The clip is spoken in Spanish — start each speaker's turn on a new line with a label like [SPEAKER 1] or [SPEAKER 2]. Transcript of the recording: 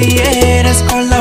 [SPEAKER 1] Si eres con